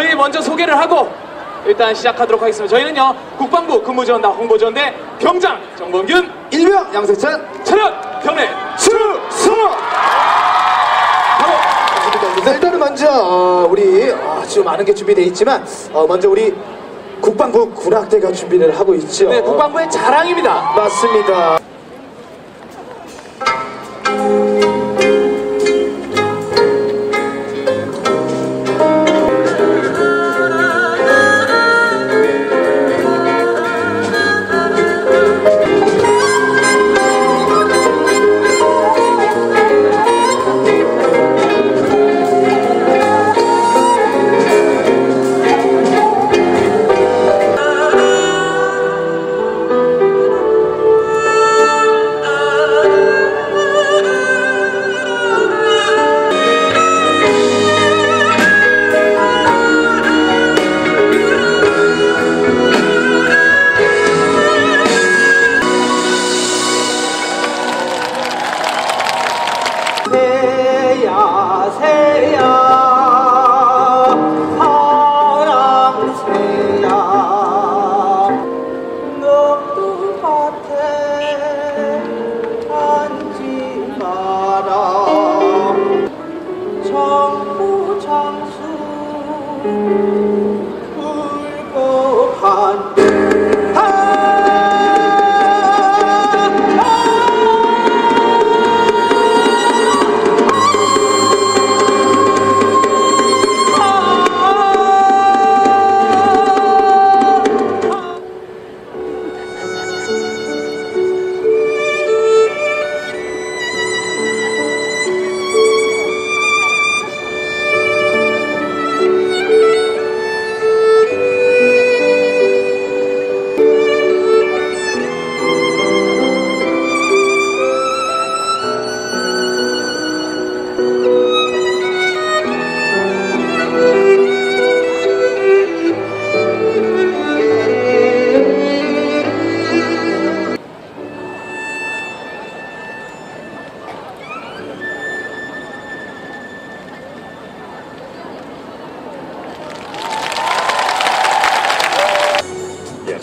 저희 먼저 소개를 하고 일단 시작하도록 하겠습니다. 저희는요 국방부 근무지원단 홍보지원대 병장 정범균 일명 양세찬 차렷 경례 수루 바로 네, 일단은 먼저 어, 우리 어, 지금 많은 게 준비되어 있지만 어, 먼저 우리 국방부 군악대가 준비를 하고 있죠. 네 국방부의 자랑입니다. 맞습니다.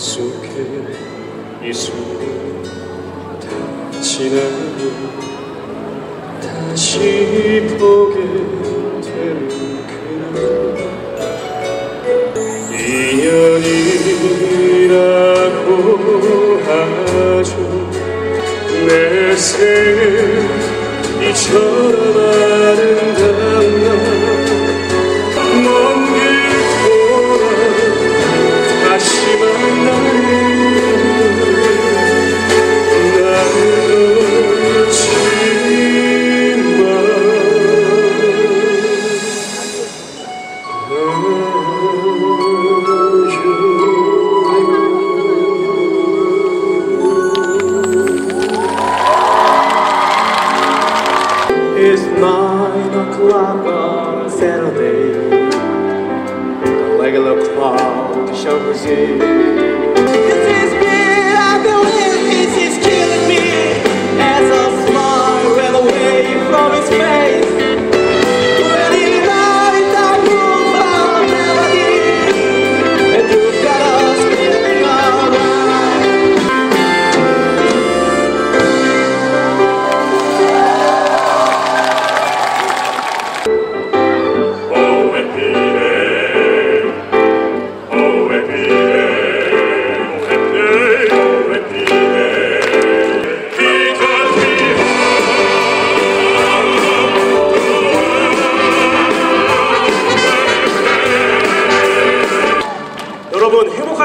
약속해 이 순간 다 지나고 다시 보게 되는 그날 인연이라고 하죠. 내 생은 이처럼 It's nine o'clock on a Saturday. The regular crowd shows it.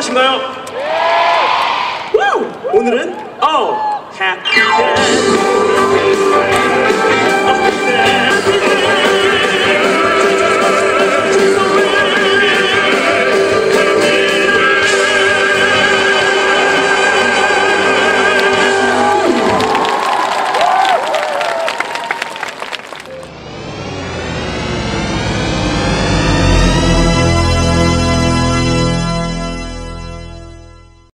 행복하신가요? 우! 오늘은 Oh Happy Day